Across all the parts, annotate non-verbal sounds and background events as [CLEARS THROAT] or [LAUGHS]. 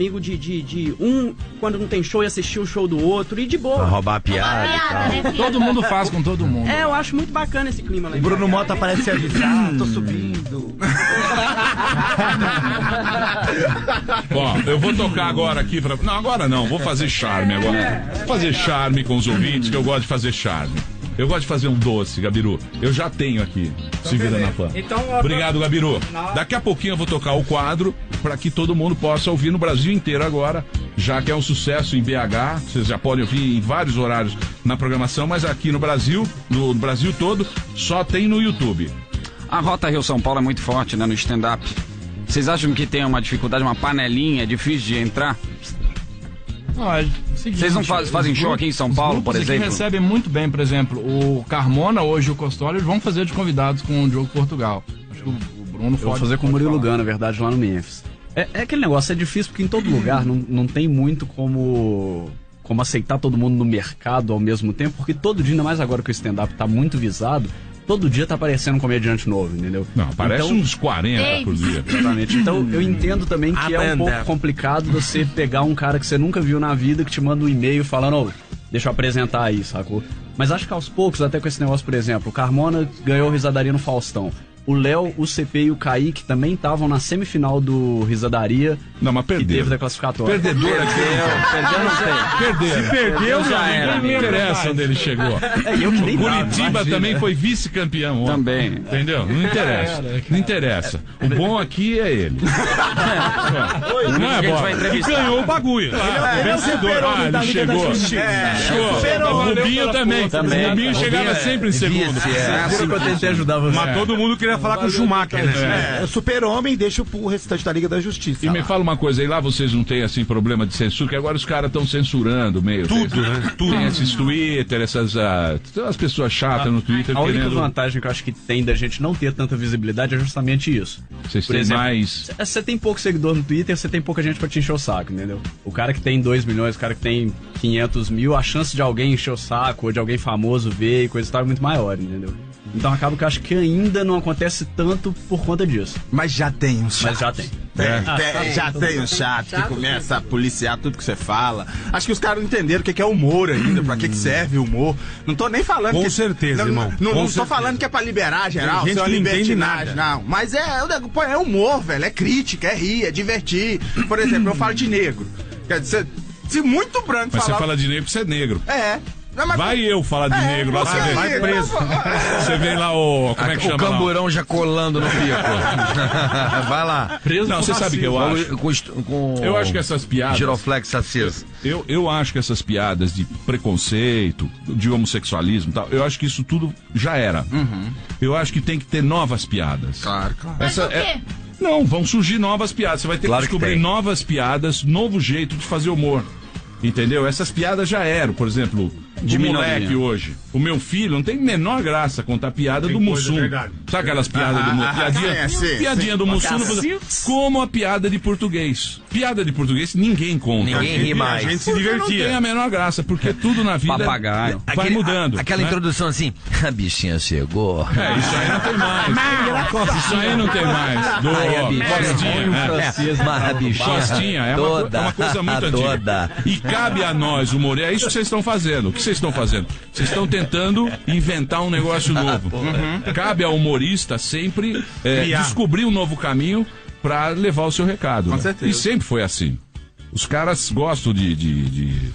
amigo de, de, de um, quando não tem show, e assistir o show do outro, e de Pra boa. roubar a piada e tal. né? Todo mundo faz com todo mundo. É, eu acho muito bacana esse clima lá. em Bruno BH. Mota parece avisar, tô subindo. [LAUGHS] Ó, eu vou tocar agora aqui pra. Não, agora não, vou fazer charme agora. Vou fazer charme com os ouvintes, que eu gosto de fazer charme. Eu gosto de fazer um doce, Gabiru. Eu já tenho aqui. Se vira na fã. Então, Obrigado, Gabiru. Daqui a pouquinho eu vou tocar o quadro para que todo mundo possa ouvir no Brasil inteiro agora, já que é um sucesso em BH. Vocês já podem ouvir em vários horários na programação, mas aqui no Brasil, no Brasil todo, só tem no YouTube. A Rota Rio São Paulo é muito forte, né, no stand-up. Vocês acham que tem uma dificuldade, uma panelinha, é difícil de entrar? É seguinte, Vocês não faz- fazem show aqui em São Paulo, por aqui exemplo? recebem muito bem, por exemplo, o Carmona hoje e o Costoli eles vão fazer de convidados com o Diogo Portugal. Acho que o, o Bruno Eu vou pode- fazer com o Murilo falar. Gun, na verdade, lá no Memphis. É, é aquele negócio, é difícil porque em todo lugar não, não tem muito como, como aceitar todo mundo no mercado ao mesmo tempo, porque todo dia, ainda mais agora que o stand-up tá muito visado, todo dia tá aparecendo um comediante novo, entendeu? Não, parece Então- uns 40 por dia. Exatamente. Então eu entendo também que é um pouco complicado você pegar um cara que você nunca viu na vida, que te manda um e-mail falando, ô, deixa eu apresentar aí, sacou? Mas acho que aos poucos, até com esse negócio, por exemplo, o Carmona ganhou risadaria no Faustão. O Léo, o CP e o Kaique também estavam na semifinal do Risadaria. Não, mas Que teve perdeu. da classificatória. Perdedor aqui. Perdeu, não tem. Perderam. Perdeu, Já era, Não interessa onde ele chegou. É, eu que nem Curitiba também foi vice-campeão ontem. Também. Entendeu? Não interessa. Não interessa. O bom aqui é ele. [LAUGHS] Não é a gente vai bom. entrevistar. ganhou o bagulho. Vencedor. Ah, ele chegou. Chegou. O Rubinho também. O Rubinho chegava sempre em segundo. Vice, é. Juro que eu tentei ajudar você. Mas todo mundo queria falar com o Schumacher, né? É, super-homem deixa o restante da Liga da Justiça. E me lá. fala uma coisa aí, lá vocês não têm assim problema de censura, que agora os caras estão censurando meio. Tudo, tem, né? Tudo. Tem esses Twitter, essas. ah, as pessoas chatas no Twitter A única querendo. vantagem que eu acho que tem da gente não ter tanta visibilidade é justamente isso. Vocês Por têm exemplo, mais. c- Você tem pouco seguidor no Twitter, você tem pouca gente pra te encher o saco, entendeu? O cara que tem 2 milhões, o cara que tem 500 mil, a chance de alguém encher o saco ou de alguém famoso ver e coisa e tal é muito maior, entendeu? Então acaba que eu acho que ainda não acontece tanto por conta disso. Mas já tem um chato. Mas já tem. É. Tem- já tem um chato que começa a policiar tudo que você fala. Acho que os caras não entenderam o que que é humor ainda, pra que, que serve o humor. Não tô nem falando Com que. certeza, não, irmão. Não, Com não tô falando que é pra liberar geral, Tem gente que não entende libertinagem. nada. Não, mas é, pô, é humor, velho. É crítica, é rir, é divertir. Por exemplo, eu falo de negro. Quer dizer, se muito branco Mas você falar. fala de negro porque você é negro. É. Não, Vai eu falar de É, negro lá, você vê. vai preso. Você vê lá o. Como é que o chama? lá? camburão já colando no pico. [LAUGHS] Vai lá. Não, você sabe o que eu acho? Com, com Eu acho que essas piadas. giroflex aceso. Eu, eu acho que essas piadas de preconceito, de homossexualismo e tal, eu acho que isso tudo já era. Eu acho que tem que ter novas piadas. Claro, claro. Essa Mas por é- quê? Não, vão surgir novas piadas. Você vai ter Claro que que descobrir tem. novas piadas, novo jeito de fazer humor. Entendeu? Essas piadas já eram, por exemplo, de minoria. moleque hoje. O meu filho não tem menor graça contar piada do Mussum. Sabe aquelas piadas do Ah, Mussum? ah, Piadinha, é, sim, piadinha sim. do Mussum, como a piada de português. Piada de português ninguém conta. Ninguém ri A mais. gente se Porque não tem divertia. a menor graça, porque tudo na vida Papagaio. vai Aquele- mudando. a- aquela né? introdução assim, [LAUGHS] a bichinha chegou. É, isso aí não tem mais. [LAUGHS] Isso aí não tem mais. Do [LAUGHS] Ai, a bichinha. Costinha? É, mas a bichinha Costinha, é toda, é uma coisa muito antiga. toda. E cabe a nós, humor, é isso que vocês estão fazendo. O que vocês estão fazendo? Vocês estão tentando inventar um negócio novo. Cabe ao humorista sempre é, descobrir um novo caminho para levar o seu recado. Com né? certeza. E sempre foi assim. Os caras gostam de. de- de-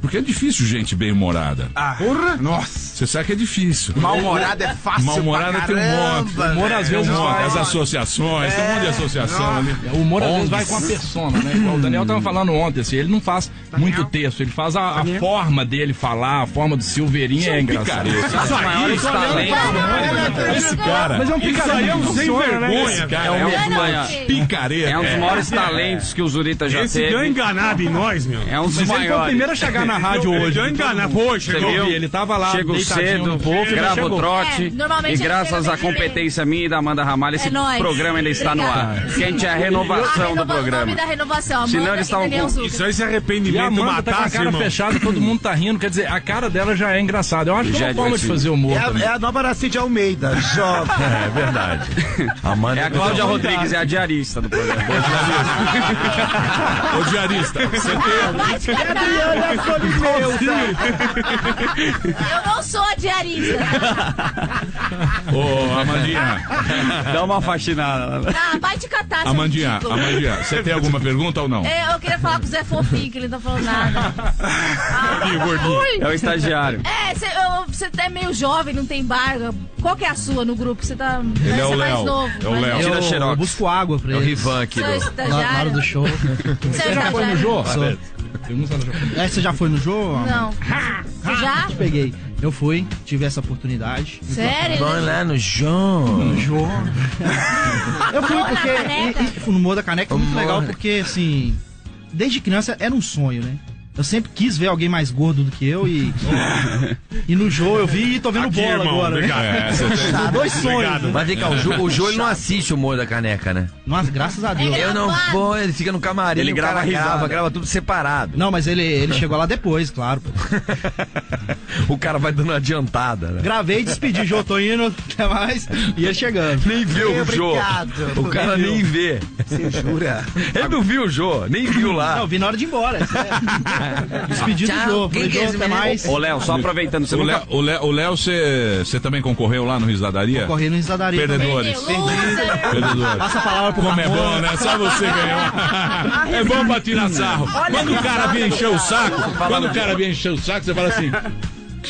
Porque é difícil gente bem-humorada. Ah, porra. Nossa. Você sabe que é difícil. Mal-humorado é fácil. Mal-humorada tem um monte. caramba, Humor, às vezes, Um monte. vai- As associações, tem um monte de associação ali. O humor às vezes vai com a persona, né? Igual o Daniel tava falando ontem, assim, ele não faz muito texto, ele faz a, a forma dele falar, a forma do Silveirinha é, engraçado. Picareta. maiores talentos. Esse cara. Mas é um picareta é um que sem né? vergonha, Esse cara É um é dos maiores. picareta. É um dos maiores talentos que o Zurita já Esse deu teve. enganado em nós, meu. É um dos Mas ele foi o maiores. primeiro a chegar na rádio hoje. Deu engana, foi, Você chegou. viu? Ele tava lá, Chego cedo, no povo, gravo o chegou. trote. É, e graças à bem competência minha e da Amanda Ramalho, esse É programa ainda está no ar. Obrigada. Quente é a renovação do O programa. nome da renovação. Senão Amanda eles e estavam com-. Isso aí se E a arrependimento Amanda tá com a matasse, cara irmão. fechada, todo mundo tá rindo. Quer dizer, a cara dela já é engraçada. Eu acho que Já é é uma forma de fazer humor. É a, é nova Aracide Almeida, [LAUGHS] jovem. É verdade. [LAUGHS] Amanda É a Cláudia Rodrigues, é a diarista do programa. Ô, diarista, você Eu não sou a diarista. Ô, Amandinha, Dá uma faxinada. Ah, vai te catar, seu Amandinha. Amandinha, você tem alguma pergunta ou não? É, eu queria falar com o Zé Fofinho, que ele não tá falando nada. Ah, ui. É o estagiário. É, você, eu- você é meio jovem, não tem barba. Qual que é a sua no grupo? Você tá. Ele é o mais Léo. novo. É o mais Léo. Tira Eu, xerox. eu busco água pra É o. Rivan aqui. Seu Do... Na, na hora estagiário. do show. Seu Você já foi no estagiário. Jô? Sou. Pergunta no. É, você já foi no jogo? Não. Você já? Peguei. Eu fui, tive essa oportunidade. Sério? Vamos lá no João. No jogo. Eu fui porque. E- e- fui no Morro da Caneca foi muito legal porque, assim. Desde criança era um sonho, né? Eu sempre quis ver alguém mais gordo do que eu e. e no jogo eu vi e tô vendo Aqui, bola irmão, agora, obrigado. né? É, tem. Tá, dois sonhos. né? Mas vem cá, o Jô, o Jô ele não assiste o Humor da Caneca, né? Nossa, graças a Deus. É Eu não Gravado. vou, ele fica no camarim, Ele grava grava, grava tudo separado. Não, mas ele, ele chegou lá depois, claro. pô. [LAUGHS] O cara vai dando uma adiantada, né? Gravei, despedi, Jô, tô indo, até mais. E ele chegando. Nem viu o Jô. Obrigado. O cara nem vê. Você jura? Ele não viu o Jô, nem viu lá. Não, vi na hora de ir embora. é [LAUGHS] [LAUGHS] sério. Despedi do Tchau, Jô. quem Falei, é até mais. Ô, Léo, só aproveitando, você O nunca... Léo, o Léo, o Léo, você você também concorreu lá no Risadaria? Correndo no Risadaria. Perdedores. Perdeu, loser. Perdedores. Passa a palavra pro Como é bom, né? Só você ganhou. É bom pra tirar sarro. Quando o cara vem encher o saco, quando o cara vem encher o saco, você fala assim.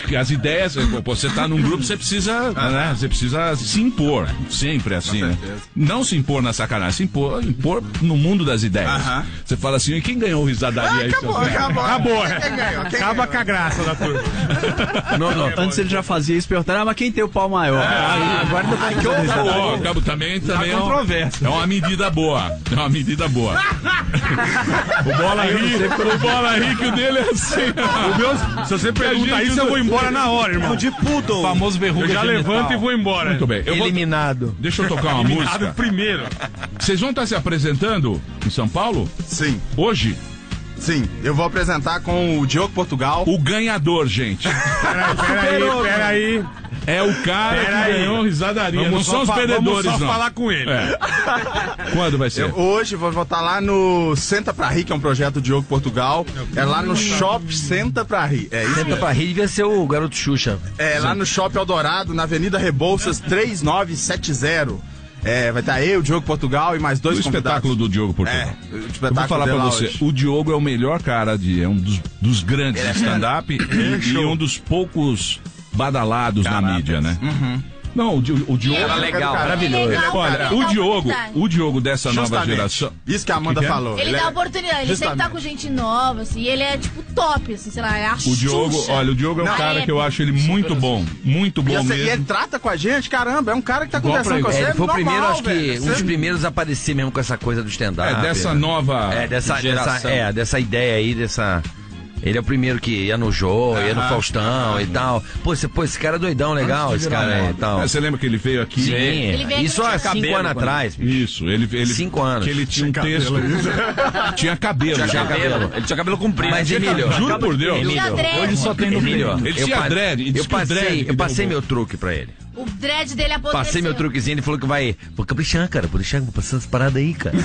Que As ideias, pô, você tá num grupo, você precisa, né? Você precisa se impor. Sempre é assim, né? Não se impor na sacanagem, se impor, impor no mundo das ideias. Aham. Você fala assim, e quem ganhou o risadaria aí? Acabou, seu- acabou. Acabou, é. Quem ganhou? Quem Acaba ganhou? com a graça da turma. [LAUGHS] Não, não. Antes ele já fazia isso, perguntando, ah, mas quem tem o pau maior? Ah, agora ainda tá Que horror! Acabo também, também é, um- controvérsia. é uma medida boa. É uma medida boa. [LAUGHS] o bola ri, o bola ri que o dele é assim. O meu, se você [LAUGHS] pergunta gente isso, eu vou embora na hora, irmão. De poodle. O famoso verruga Eu já genital. levanto e vou embora. Muito bem. Eu vou, Eliminado. deixa eu tocar uma Eliminado música. primeiro. Vocês vão estar se apresentando em São Paulo Sim, hoje? Sim. Eu vou apresentar com o Diogo Portugal. O ganhador, gente. [LAUGHS] Peraí, peraí, peraí. É o cara Pera que aí. ganhou risadaria. Não só são os perdedores, Vamos só não. falar com ele. É. Quando vai ser? Eu hoje vou votar lá no Senta Pra Rir, que é um projeto do Diogo Portugal. É lá no Shop Senta Pra Rir. É isso Senta mesmo. pra rir, devia ser o garoto Xuxa. É lá no Shopping Eldorado, na Avenida Rebouças 3970. É, vai estar eu, Diogo Portugal e mais dois O espetáculo do Diogo Portugal. É, o Eu espetáculo vou falar pra você, hoje. o Diogo é o melhor cara de. É um dos, dos grandes de stand-up e, e um dos poucos badalados na mídia, né? Não, o, o Diogo. Era legal. Maravilhoso. Legal, Olha, ele o Diogo, o Diogo dessa nova Justamente. geração. Isso que a Amanda que que é? falou. Ele é- dá oportunidade, ele sempre tá com gente nova, assim, e ele é tipo top, assim, sei lá, é a O Diogo, Xuxa. olha, o Diogo é um Na cara que eu acho ele muito bom. Muito E, bom assim, e ele mesmo. trata com a gente, caramba, é um cara que tá Igual conversando com ele. você. É, ele foi o normal, primeiro, acho que, velho. um dos primeiros a aparecer mesmo com essa coisa do stand-up. É, dessa né? nova. É, dessa, geração. dessa, é, dessa ideia aí, dessa. Ele é o primeiro que ia no Jô, ia no Faustão e tal. Pô, esse, pô, esse cara é doidão, legal, esse cara aí e tal. É, você lembra que ele veio aqui? Sim, Ele veio isso aqui há cinco cabelo, anos atrás. bicho. Isso, ele, ele. Cinco anos. Que ele tinha um texto. [LAUGHS] tinha cabelo. Tinha já. cabelo. Ele tinha cabelo comprido. Mas, Emílio, Juro por Deus. Tinha Emílio. Hoje só tem no Emílio. Ele eu tinha dread, Eu passei, eu passei meu truque pra ele. O dread dele apodreceu. Passei meu truquezinho, ele falou que vai. Vou caprichar, cara. Vou deixar, vou passar essas paradas aí, cara.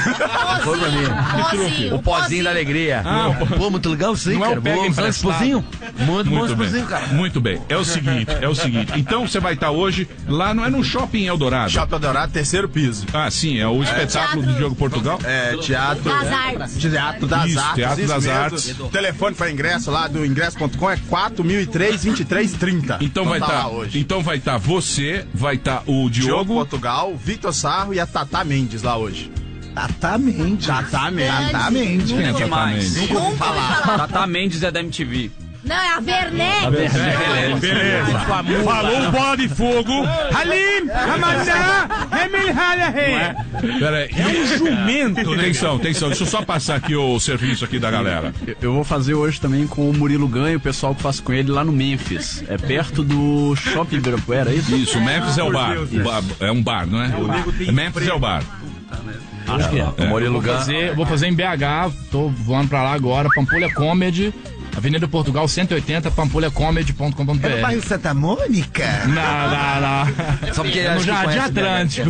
Foi pra mim. Pozinho, O pozinho da alegria. Ah, Pô, muito legal isso aí, Não é o cara. pega Vou usar esse emprestado. pozinho. Muito bom Muito esse bem. pozinho, cara. Muito bem. É o seguinte, é o seguinte. Então você vai estar hoje lá, não é no Shopping Eldorado. Shopping Eldorado, terceiro piso. Ah, sim, é o espetáculo do Diogo Portugal. É, teatro. Das artes. Teatro das Isso, Artes. Teatro das mesmo. Artes. O telefone para ingresso lá do ingresso.com é 4003 2330. Então vai tá estar, lá hoje. então vai estar você, vai estar o Diogo Diogo, Portugal, Victor Sarro e a Tata Mendes lá hoje. Tata Mendes. Tata Mendes. Tata Mendes. Quem é ouvi Mendes? Nunca ouvi falar. Tata Mendes é da MTV. Não, é a Werneck. Beleza. Falou bola de fogo. Halim, Ramadã, Emil Halahe. Pera aí. É um jumento, né? Atenção, atenção. Deixa eu só passar aqui o serviço aqui da galera. Eu- vou fazer hoje também com o Murilo Ganho, o pessoal que faz com ele lá no Memphis. É perto do Shopping Ibirapuera, é isso? Isso, Memphis é o por bar. Deus, O bar- É um bar, não é? Memphis é o bar. Acho que é. O Murilo Vou fazer, vou fazer em BH, tô voando pra lá agora, Pampulha Comedy, Avenida Portugal 180, É no bairro Santa Mônica? Não, não, não. Só porque É no Jardim Atlântico.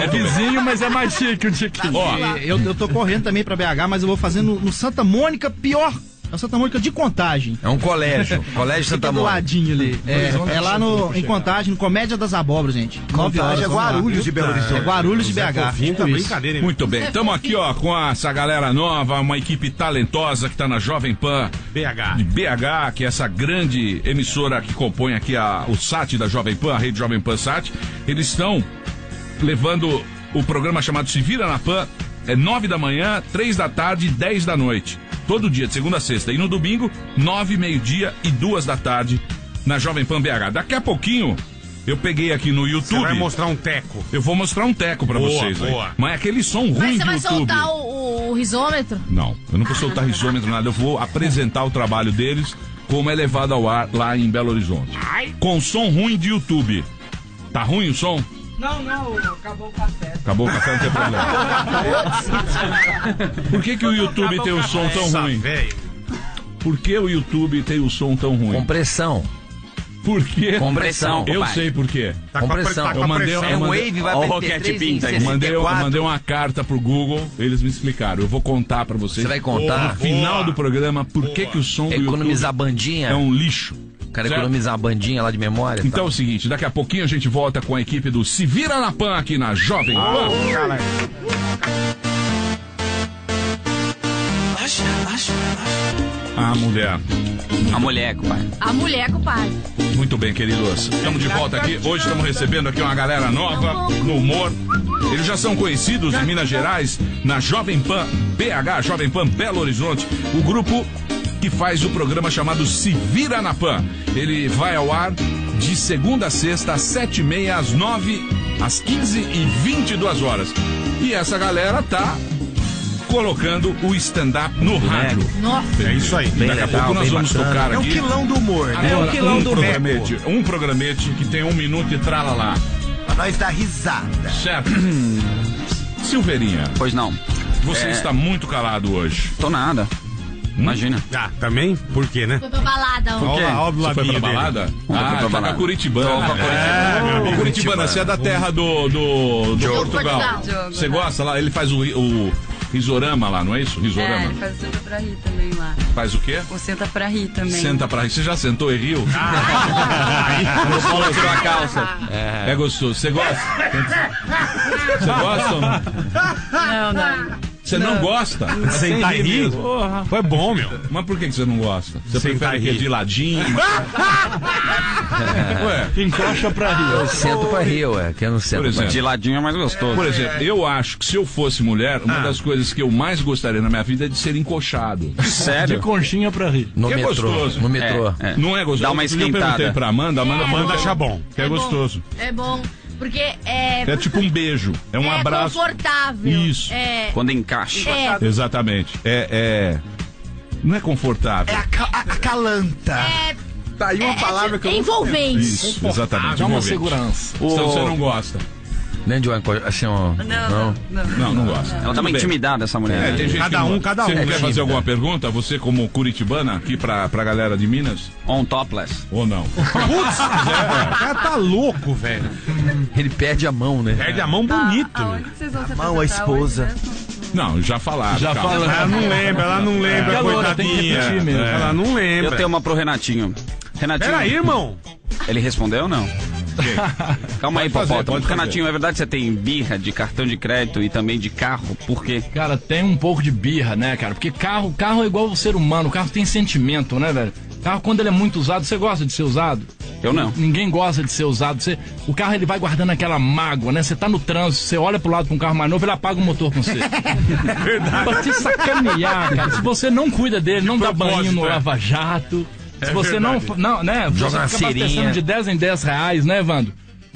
É vizinho, mas é mais chique o Tiquinho. Ó, Eu, eu tô correndo também pra BH, mas eu vou fazer no, no Santa Mônica, pior. É o Santa Mônica de Contagem. É um colégio. [LAUGHS] Colégio Fica Santa do Mônica. ladinho ali. É, é lá no, em Contagem, no Comédia das Abóboras, gente. Nove horas. Contagem é. Guarulhos de Belo É Horizonte. Guarulhos de BH. Fofinho isso. brincadeira, hein? Muito bem, estamos aqui ó com essa galera nova, uma equipe talentosa que está na Jovem Pan BH. de BH, que é essa grande emissora que compõe aqui a, o SAT da Jovem Pan, a rede Jovem Pan SAT. Eles estão levando o programa chamado Se Vira na Pan, é nove da manhã, três da tarde e dez da noite. Todo dia, de segunda a sexta. E no domingo, nove, meio-dia e duas da tarde, na Jovem Pan BH. Daqui a pouquinho, eu peguei aqui no Você YouTube. vai mostrar um teco. Eu vou mostrar um teco pra Boa, vocês aí. boa. Mas é aquele som ruim Mas você vai YouTube. soltar o, o- risômetro? Não, eu não vou soltar risômetro, nada. Eu vou apresentar o trabalho deles como é levado ao ar lá em Belo Horizonte. Com som ruim de YouTube. Tá ruim o som? Não, não, acabou o café. Acabou o café, não tem problema. [LAUGHS] Por que, que o YouTube tem o som tão ruim? Por que o YouTube tem o som tão ruim? Compressão. Por quê? Compressão, Eu sei por quê. Tá com a pre- Compressão. tá Eu mandei-. É um mandei- Wave, vai Ó, o pra Roquete 3 em Pinta. Eu mandei, eu 64. mandei uma carta pro Google, eles me explicaram. Eu vou contar pra vocês. Você vai contar? No final do programa, por que, que o som do Economizar YouTube bandinha. é um lixo. O cara certo? economizar a bandinha lá de memória. Então é o seguinte, daqui a pouquinho a gente volta com a equipe do Se Vira na Pan aqui na Jovem Pan. Ah, mulher. A mulher, pai. A mulher com o pai. Muito bem, queridos. Estamos de volta aqui. Hoje estamos recebendo aqui uma galera nova no humor. Eles já são conhecidos em Minas Gerais, na Jovem Pan BH, Jovem Pan Belo Horizonte. O grupo que faz o programa chamado Se Vira na Pan. Ele vai ao ar de segunda a sexta, às sete e meia, às nove, às quinze e vinte e duas horas. E essa galera tá colocando o stand-up no rádio. Nossa. É isso aí. Daqui a pouco nós vamos tocar É o aqui. quilão do humor, né? É o quilão um do programete, um programete que tem um minuto e trala lá. Pra nós dar risada. Certo? [CLEARS THROAT] Silveirinha, Pois não. você É. está muito calado hoje. Tô nada. Imagina. Ah, também? Por quê, né? Foi pra balada ontem. Olha lá, olha o Você foi pra dele. balada? fui Ah, pra tá com a balada. Curitibana. Tô com a É, meu amigo Curitibana, você é da terra do, do, do Portugal. Portugal. Você gosta lá? Ele faz o, o risorama lá, não é isso? É, Risorama. ele faz o Senta pra rir também lá. Faz o quê? O Senta pra rir também. Senta pra rir. Você já sentou e riu? Só tirou a calça. É gostoso. Você gosta? [LAUGHS] Você gosta ou não? Não, não. Você não, gosta? Sentar e rir? Foi bom, meu. Mas por que você não gosta? Você Sentar prefere e é rir. de ladinho? [LAUGHS] Ué, Encosta pra rir. Eu sento pra rir, ué. Que eu não sento Por exemplo. De ladinho é mais gostoso. por exemplo, eu acho que se eu fosse mulher, uma das coisas que eu mais gostaria na minha vida é de ser encoxado. De Sério? conchinha pra rir. No Que é metrô. gostoso. No metrô. É, é. Não é gostoso? Dá uma dia Eu perguntei esquentada. pra Amanda, Amanda É. falou Manda achar bom. que é bom. gostoso. É bom. Porque é. É tipo um beijo, é um é abraço. confortável. Isso. É. Quando encaixa. É. Exatamente. É, é. Não é confortável. É a, ca- a- acalanta. É. Tá aí uma é- palavra é que eu não envolvente. Isso, exatamente. Dá uma envolvente. segurança. Então você não gosta. Nem de uma encosta. Assim, ó. Não, não, não. Não, não gosta. Ela Tudo uma intimidada, essa mulher. É, né? tem gente Cada um, cada Você um. quer É fazer alguma pergunta? Você como curitibana aqui pra, pra galera de Minas? On topless. Ou não? Putz, [LAUGHS] o cara tá louco, velho. Ele perde a mão, né? Perde a mão bonito, meu. Aonde que vocês vão se mão, a esposa. Não, já falaram. Já falaram. Ela não lembra, ela não lembra, É a loura, tem que coitadinha. É. Ela não lembra. Eu tenho uma pro Renatinho. Renatinho. Peraí, irmão. Ele respondeu ou não? Calma aí, Pode fazer, Popó. pode fazer. Renatinho, é verdade que você tem birra de cartão de crédito e também de carro? Por quê? Cara, tem um pouco de birra, né, cara? Porque carro, carro é igual o ser humano, o carro tem sentimento, né, velho? Carro, quando ele é muito usado, você gosta de ser usado? Eu não. Ninguém gosta de ser usado. Você, o carro ele vai guardando aquela mágoa, né? Você tá no trânsito, você olha pro lado com um carro mais novo, ele apaga o motor com você. [LAUGHS] Verdade. Pra te sacanear, cara. Se você não cuida dele, não dá banho no propósito, é. Se você não, fa- não, né? Joga você fica abastecendo de 10 em 10 reais, né, Evandro?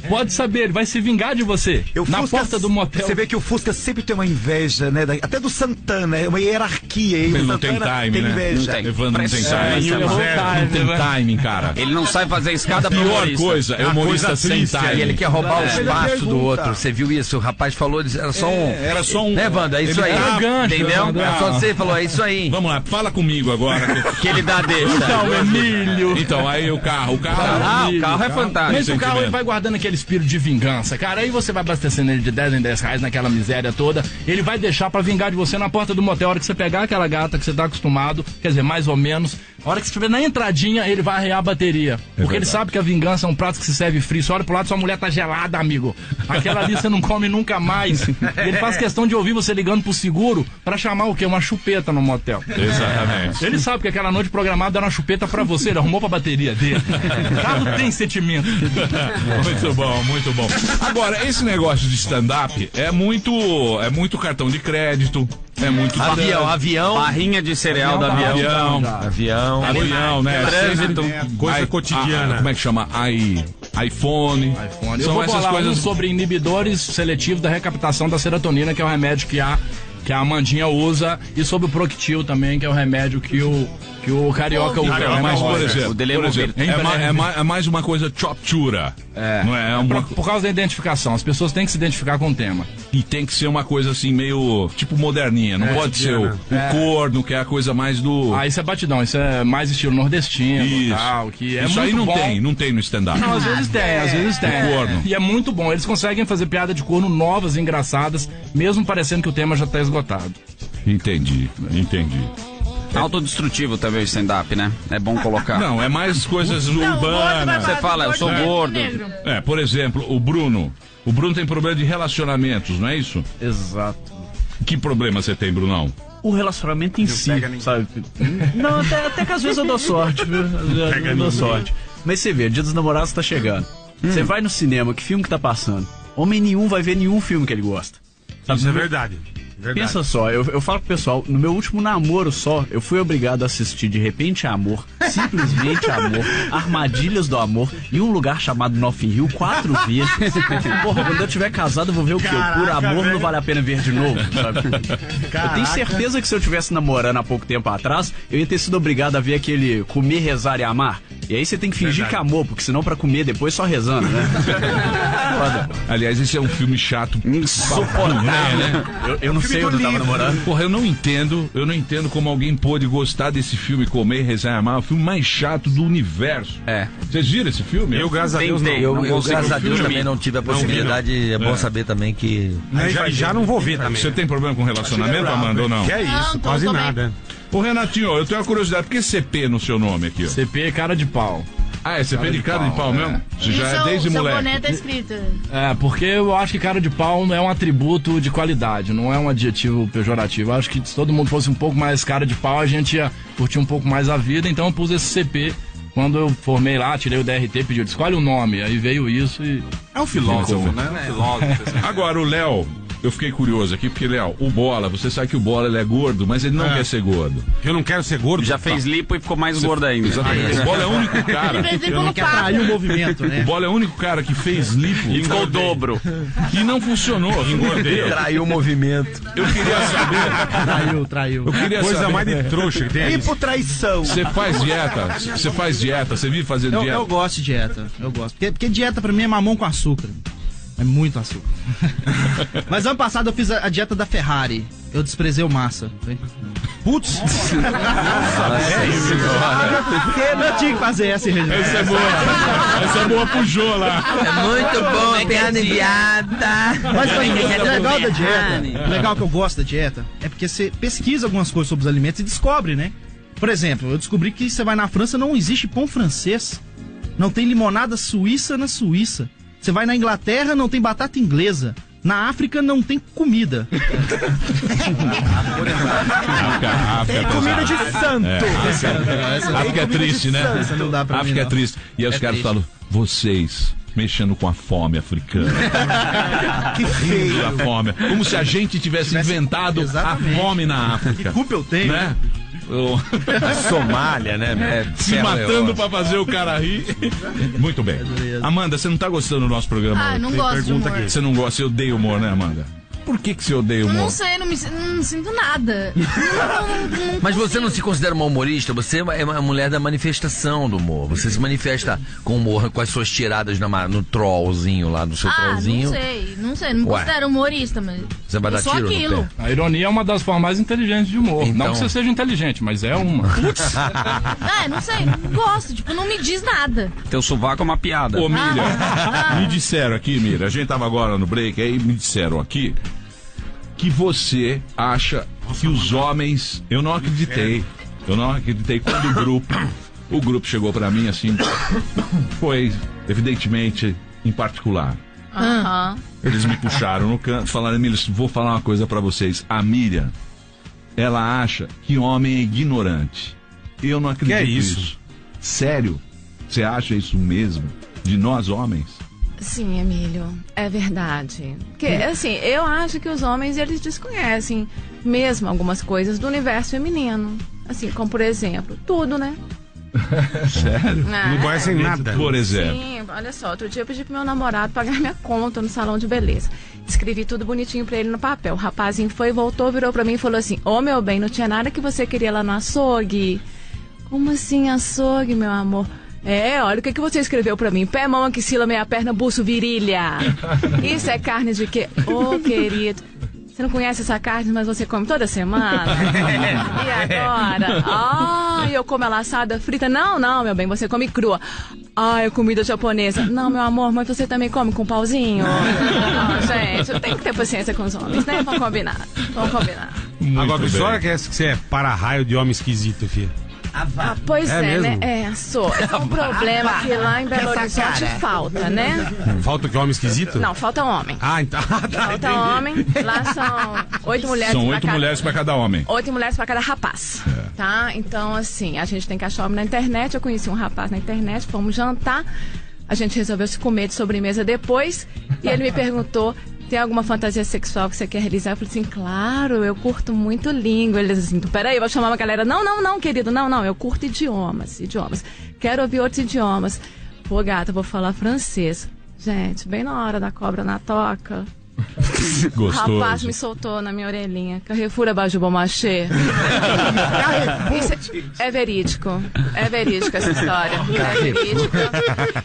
Pode saber, ele vai se vingar de você. Eu na Fusca- porta do motel. Você vê que o Fusca sempre tem uma inveja, né? Até do Santana, é uma hierarquia. O Ele não tem time, tem né? inveja. Não tem. Evandro não tem é verdade, Não tem né? timing, cara. Ele não sabe fazer escada pra Pior coisa é humorista coisa sem triste, timing. E ele quer roubar o É. espaço do outro. Você viu isso? O rapaz falou, era só um. Era só um. Né, Wanda? É isso aí. tá- gancho, Entendeu? É só você falou, é isso aí. Vamos lá, fala comigo agora. Que [LAUGHS] ele dá deixa. Então, Emílio. Então, aí o carro, o carro. Ah, o carro é fantástico. Mas o carro ele vai guardando aquele espírito de vingança, cara. Aí você vai abastecendo ele de 10 em 10 reais naquela miséria toda. Ele vai deixar pra vingar de você na porta do motel. A hora que você pegar aquela gata que você tá acostumado, quer dizer, mais ou menos. A hora que estiver na entradinha, ele vai arrear a bateria. porque ele verdade. sabe que a vingança é um prato que se serve frio. Você olha pro lado, sua mulher tá gelada, amigo. Aquela ali você não come nunca mais. E ele faz questão de ouvir você ligando pro seguro pra chamar o quê? Uma chupeta no motel. Exatamente. Ele sabe que aquela noite programada era uma chupeta pra você, ele arrumou pra bateria dele. O carro tem sentimento. Muito bom, muito bom. Agora, esse negócio de stand-up é muito. É muito cartão de crédito. É muito. Avião, avião. Barrinha de cereal do avião. Avião. Avião. Avião, né? Trânsito. Coisa Ai- cotidiana. ah, como é que chama? I, iPhone. Eu São essas coisas. um sobre inibidores seletivos da recaptação da serotonina, que é o remédio que a, que a Amandinha usa, e sobre o Proctil também, que é o remédio que o, que o Carioca usa. Ah, mas, por exemplo, O dele é por exemplo é, ma- é ma- é mais uma coisa choptura. É. Não é? É uma- Por, por causa da identificação, as pessoas têm que se identificar com o tema. E tem que ser uma coisa assim, meio. Tipo moderninha. Não pode ser o, o corno, que é a coisa mais do. Ah, isso é batidão, isso é mais estilo nordestino e Isso. tal, que é Isso aí não bom. tem, não tem no stand-up. Não, às vezes tem, às vezes tem. O corno. E é muito bom. Eles conseguem fazer piada de corno novas e engraçadas, mesmo parecendo que o tema já tá esgotado. Entendi, entendi. Autodestrutivo também o stand-up, né? É bom colocar. Não, é mais coisas urbanas. Você fala, eu sou gordo. É, por exemplo, o Bruno. O Bruno tem problema de relacionamentos, não é isso? Exato. Que problema você tem, Brunão? O relacionamento em si, sabe? Não, até, até que às vezes eu dou sorte, viu? Eu dou sorte. Mas você vê, Dia dos Namorados tá chegando. Você vai no cinema, que filme que tá passando? Homem nenhum vai ver nenhum filme que ele gosta. Sabe? Isso é verdade. Verdade. Pensa só, eu, eu falo pro pessoal, no meu último namoro só, eu fui obrigado a assistir De Repente Amor, Simplesmente Amor, [LAUGHS] Armadilhas do Amor e um lugar chamado Nothing Hill quatro vezes. Porra, quando eu tiver casado eu vou ver o quê? O Por Caraca, Amor não velho. vale a pena ver de novo, sabe? Eu tenho certeza que se eu tivesse namorando há pouco tempo atrás, eu ia ter sido obrigado a ver aquele Comer, Rezar e Amar. E aí você tem que fingir que amou, porque senão pra comer depois só rezando, né? [LAUGHS] Foda. Aliás, esse é um filme chato. Insuportável. né? Eu, eu não sei onde eu tava namorando. Porra, eu não entendo, eu não entendo como alguém pôde gostar desse filme Comer, Rezar e Amar, o filme mais chato do universo. É. Vocês viram esse filme? Eu, graças a Deus, não. Eu, Não eu graças a Deus, também não tive a possibilidade. É bom saber também que. Já, já não vou ver também. Você tem problema com relacionamento, Amanda, ou não? Que é isso, quase nada. Ô, Renatinho, eu tenho uma curiosidade, por que CP no seu nome aqui? ó? CP é cara de pau. Ah, é CP de cara de pau mesmo? Você já é desde seu moleque. boné tá escrito. É, porque eu acho que cara de pau é um atributo de qualidade, não é um adjetivo pejorativo. Eu acho que se todo mundo fosse um pouco mais cara de pau, a gente ia curtir um pouco mais a vida, então eu pus esse CP. Quando eu formei lá, tirei o DRT, pediu, escolhe o nome. Aí veio isso e. É um filósofo, né? É, filósofo. [LAUGHS] Agora, o Léo, eu fiquei curioso aqui, porque, Léo, o Bola, você sabe que o Bola ele é gordo, mas ele não quer ser gordo. Eu não quero ser gordo. Já fez lipo e ficou mais gordo ainda. Exatamente. O Bola é o único cara. Eu não quero atrair o movimento, O né? Bola é o único cara que fez lipo E ficou o dobro. e não funcionou. Engordei. [LAUGHS] Traiu o movimento. Eu queria saber. Traiu, traiu. Eu queria Coisa saber. mais de trouxa que tem. aí. Tipo traição. Você faz dieta? Você faz dieta? Você vive fazendo Eu, dieta? eu gosto de dieta, eu gosto. Porque, porque dieta pra mim é mamão com açúcar. É muito açúcar. [LAUGHS] Mas ano passado eu fiz a, a dieta da Ferrari. Eu desprezei o massa. Putz! [LAUGHS] eu tinha que fazer essa, Regina. Essa é boa. Essa é boa pro Jô lá. É muito bom, piada enviada. Mas o legal da dieta, o legal que eu gosto da dieta, é porque você pesquisa algumas coisas sobre os alimentos e descobre, né? Por exemplo, eu descobri que você vai na França não existe pão francês. Não tem limonada suíça na Suíça. Você vai na Inglaterra, não tem batata inglesa. Na África não tem comida. [LAUGHS] É Comida de santo. pesado. África é triste, né? Essa não dá pra mim, África é não. triste. E aí os É caras triste. falam, vocês mexendo com a fome africana. [LAUGHS] Que feio. a fome. Como se a gente tivesse inventado a Exatamente. fome na África. Que culpa eu tenho? Né? Somália, né? [LAUGHS] É, Se Serra matando pra fazer o cara rir. Muito bem. Amanda, você não tá gostando do nosso programa? Ah, eu não Tem gosto de pergunta humor. aqui. Você não gosta, você odeia humor, né, Amanda? Por que, que você odeia Eu humor? não sei, não, me, não sinto nada. [LAUGHS] Mas você não se considera uma humorista? Você é uma- é uma mulher da manifestação do humor. Você se manifesta com humor com as suas tiradas na no trollzinho lá, no seu Ah, trollzinho. não sei, não sei, não me Ué. considero humorista, mas. Você vai dar sou tiro aquilo. A ironia é uma das formas mais inteligentes de humor. Então- Não que você seja inteligente, mas é uma. [LAUGHS] É, não sei, não gosto, tipo, não me diz nada. Teu sovaco é uma piada. Ô, Miriam, Ah. me disseram aqui, Miriam, a gente tava agora no break, aí me disseram aqui que você acha que os homens. Eu não acreditei. Eu não acreditei quando o grupo. O grupo chegou pra mim assim. Foi, evidentemente, em particular. Aham. Eles me puxaram no canto, falaram, Emílio, vou falar uma coisa pra vocês. A Miriam, ela acha que homem é ignorante. Eu não acredito Que é isso? nisso. Sério? Você acha isso mesmo? De nós homens? Sim, Emílio, é verdade. Porque, assim, eu acho que os homens, eles desconhecem mesmo algumas coisas do universo feminino. Assim, como, por exemplo, tudo, né? [LAUGHS] Sério? Ah, Não conhecem nada. Por exemplo. Sim, olha só, outro dia eu pedi pro meu namorado pagar minha conta no salão de beleza. Escrevi tudo bonitinho pra ele no papel. O rapazinho foi, voltou, virou pra mim e falou assim: Ô meu bem, não tinha nada que você queria lá no açougue? Como assim, açougue, meu amor? É, olha o que, que você escreveu pra mim. Pé, mão, axila, meia perna, buço, virilha. [LAUGHS] Isso é carne de quê? Ô, querido. Você não conhece essa carne, mas você come toda semana? [LAUGHS] E agora? Ah, eu como ela assada, frita? Não, não, meu bem, você come crua. Ah, é comida japonesa. Não, meu amor, mas você também come com pauzinho? [LAUGHS] Ah, gente, eu tenho que ter paciência com os homens, né? Vamos combinar. Vamos combinar. Agora, bem. que é que você é para-raio de homem esquisito, filho? Ah, pois É é, né? É, sou. [LAUGHS] É um problema que lá em Belo Horizonte falta, né? Falta que homem esquisito? Não, falta homem. Ah, então. [LAUGHS] tá, Falta homem. Lá são oito mulheres São oito cada- mulheres pra cada homem. Oito mulheres pra cada rapaz. Tá? Então, assim, a gente tem que achar homem na internet. Eu conheci um rapaz na internet, fomos jantar. A gente resolveu se comer de sobremesa depois. E ele me perguntou: tem alguma fantasia sexual que você quer realizar? Eu falei assim: claro, eu curto muito língua. Ele disse assim: então, peraí, eu vou chamar uma galera. Não, não, não, querido, não, não, eu curto idiomas. Idiomas. Quero ouvir outros idiomas. Pô, gata, eu vou falar francês. Gente, bem na hora da cobra na toca. [LAUGHS] O rapaz Gostoso. me soltou na minha orelhinha. Carrefour abaixo do Bomachê. [LAUGHS] Isso é, é verídico. É verídico essa história. É verídico.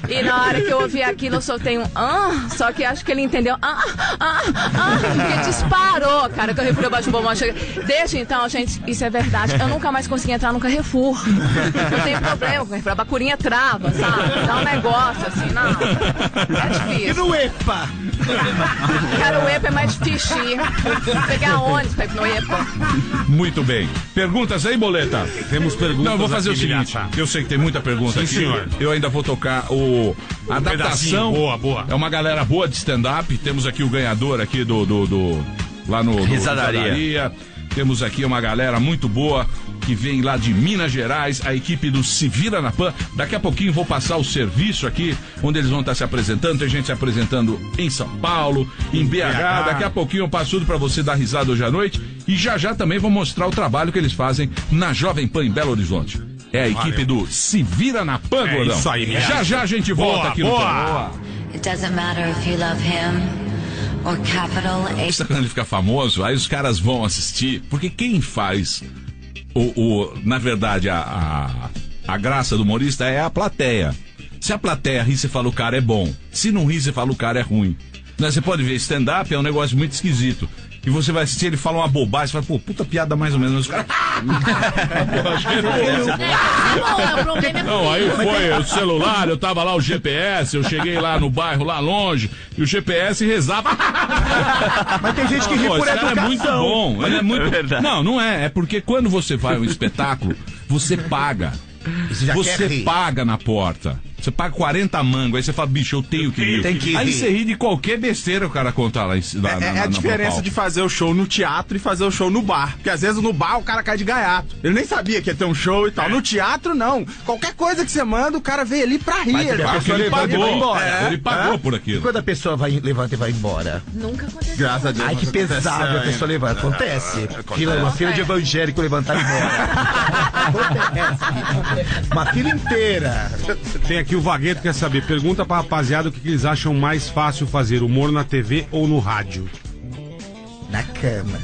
E na hora que eu ouvi aquilo, eu soltei um ah, só que acho que ele entendeu. Ah, ah, ah, porque disparou, cara, Carrefour abaixo do Bomachê. Desde então, gente, isso é verdade. Eu nunca mais consegui entrar no Carrefour. Não tem problema, o Carrefour, a bacurinha trava, sabe? Dá um negócio assim, não. É difícil. E no EPA? Cara, o EPA é mais difícil. Pegar ônibus pra ir no EPA. Muito bem. Perguntas aí, Boleta? Temos perguntas. Não, eu vou fazer o seguinte. Eu sei que tem muita pergunta Sim, aqui. senhor. Eu ainda vou tocar o a adaptação. Boa, boa. É uma galera boa de stand-up. Temos aqui o ganhador aqui do, do, do- lá no, no Risadaria. Risadaria. Temos aqui uma galera muito boa que vem lá de Minas Gerais, a equipe do Se Vira na Pan. Daqui a pouquinho vou passar o serviço aqui, onde eles vão estar se apresentando. Tem gente se apresentando em São Paulo, em BH. Daqui a pouquinho eu passo tudo pra você dar risada hoje à noite. E já já também vou mostrar o trabalho que eles fazem na Jovem Pan em Belo Horizonte. É a equipe do Se Vira na Pan, É gordão. isso aí, minha já já a gente volta Boa, aqui no boa. canal. It doesn't matter if you love him or capital H. Sabe quando ele fica famoso? Aí os caras vão assistir. Porque quem faz o. o- na verdade, a, a, a graça do humorista é a plateia. Se a plateia ri, você fala o cara é bom. Se não ri, você fala o cara é ruim. Né, Você pode ver, stand-up é um negócio muito esquisito. E você vai assistir, ele fala uma bobagem, você fala, pô, puta piada mais ou menos. Os caras. É. Não, é aí foi o celular, eu tava lá o GPS, eu cheguei lá no bairro, lá longe, e o GPS rezava. Mas tem gente que ri por cara é educação. muito bom. Ele é muito... É verdade. Não, não é. É porque quando você vai a um espetáculo, você paga. Você Você paga na porta. Você paga 40 mangos, aí você fala, bicho, eu tenho que rir. Tem que aí rir. você ri de qualquer besteira o cara contar lá em cima. É, é a diferença de fazer o show no teatro e fazer o show no bar. Porque às vezes no bar o cara cai de gaiato. Ele nem sabia que ia ter um show e tal. É. No teatro, não. Qualquer coisa que você manda, o cara veio ali pra rir. Mas Ele, a pessoa ele levanta e pagou. vai embora. É, Ele pagou é. por E aquilo. quando a pessoa vai, levanta e vai embora? Nunca aconteceu. Graças a Deus. Ai, que pesado a pessoa levanta. Acontece. acontece. Fila, uma fila de evangélico levantar e embora. [LAUGHS] Acontece. Uma fila inteira. Tem aqui o Vagueto quer saber. Pergunta pra rapaziada o que, que eles acham mais fácil fazer: humor na TV ou no rádio? Na cama.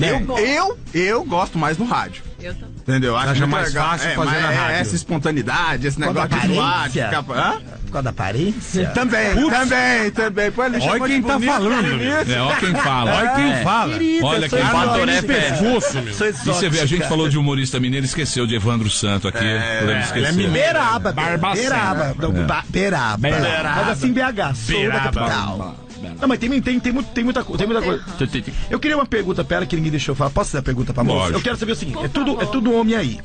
Eu, eu, eu gosto mais no rádio. Eu também. Entendeu? Acho Acha mais legal. fácil é, fazer mas na é rádio. Essa espontaneidade, esse negócio de zoar, de ficar... Hã? Por causa da aparência? Também, também, também. Pô, ele Olha quem tá bonito, falando, meu. É, olha quem fala. Olha quem É. fala. Querida, Olha quem fala. Tem pescoço, meu. E você vê, a gente falou de humorista mineiro, esqueceu de Evandro Santo aqui. podemos esquecer. Beraba, Barbacena. Beraba. Não, ba- Beraba. Mas assim, BH, sou da Beraba. Capital. Não, mas tem, tem, tem, muito- tem muita, tem muita coisa. Eu queria uma pergunta pra ela que ninguém deixou eu falar. Posso fazer a pergunta pra moça? Eu quero saber o seguinte: é tudo, é tudo homem aí.